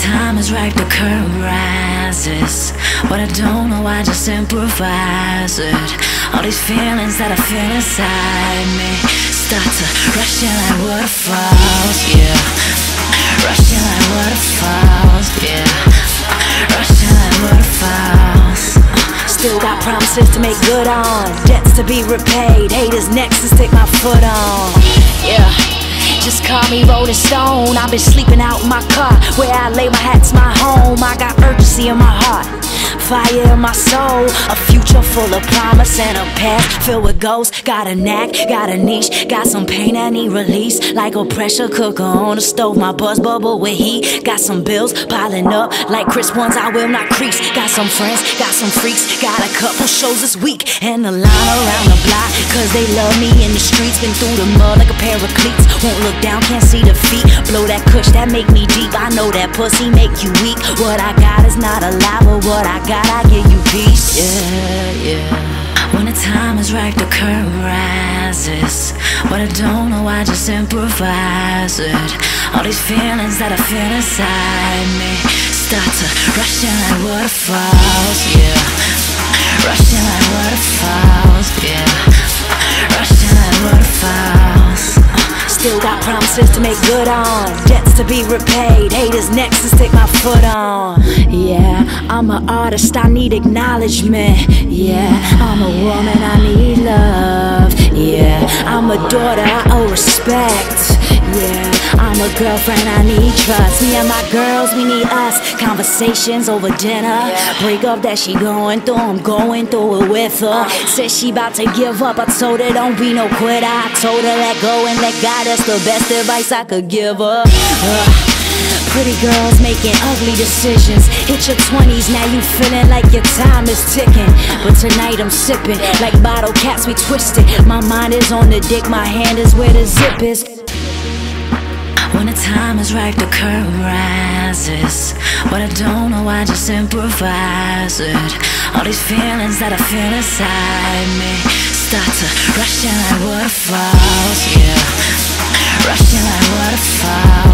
time is right, the curtain rises. What I don't know, I just improvise it. All these feelings that I feel inside me start to rushing like waterfalls, yeah. Rushing like waterfalls, yeah. Rushing like waterfalls. Still got promises to make good on, debts to be repaid, haters next to stick my foot on, yeah. Me Rolling Stone. I've been sleeping out in my car. Where I lay my hat's my home. I got urgency in my heart fire in my soul. A future full of promise and a past filled with ghosts. Got a knack, got a niche, got some pain I need release. Like a pressure cooker on the stove, my buzz bubble with heat. Got some bills piling up like crisp ones I will not crease. Got some friends, got some freaks, got a couple shows this week. And the line around the block, cause they love me in the streets. Been through the mud like a pair of cleats. Won't look down, can't see the feet. Blow that kush, that make me deep. I know that pussy make you weak. What I got is not a lie, but what I got God, I give you peace. Yeah, yeah. When the time is right, the curtain rises. What I don't know, I just improvise it. All these feelings that I feel inside me start to rushing like waterfalls, Still got promises to make good on, debts to be repaid, haters next to stick my foot on. Yeah, I'm an artist, I need acknowledgement. Yeah, I'm a woman, I need love. Yeah, I'm a daughter, I owe respect. I'm a girlfriend, I need trust. Me and my girls, we need us. Conversations over dinner. Break up that she going through, I'm going through it with her. Said she about to give up, I told her don't be no quitter. I told her let go and let God, that's the best advice I could give her. Uh. Pretty girls making ugly decisions. Hit your 20s, now you feeling like your time is ticking. But tonight I'm sipping like bottle caps, we twisted. My mind is on the dick, my hand is where the zip is. When the time is right, the curtain rises. What I don't know, I just improvise it. All these feelings that I feel inside me start to rushing like waterfalls, yeah. Rushing like waterfalls,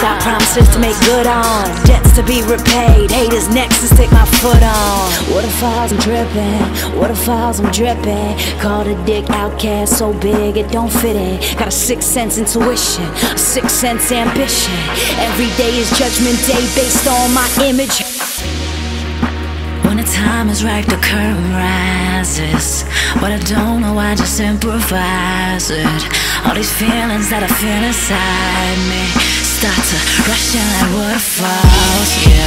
got promises to make good on, debts to be repaid, haters next to stick my foot on. Waterfalls, I'm dripping, waterfalls, I'm dripping. Call the dick outcast so big it don't fit in. Got a sixth sense intuition, a sixth sense ambition. Every day is judgment day based on my image. When the time is right, the curtain rises. But I don't know, I just improvise it. All these feelings that I feel inside me start to rushing like waterfalls, yeah.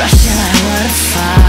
Rushing like waterfalls,